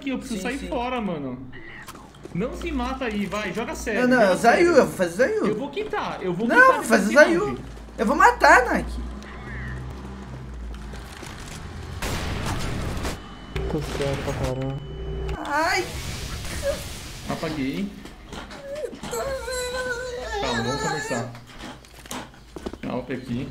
aqui, eu preciso Sim, sair sim. fora, mano. Não se mata aí, vai, joga sério. Não, não, Zayu, eu vou fazer o Eu vou quitar, eu vou Não, quitar Não, vou fazer o Zayu. Eu vou matar, Nike. Tô certo pra caramba. Ai. Apaguei. Calma, vamos começar. Calma aqui.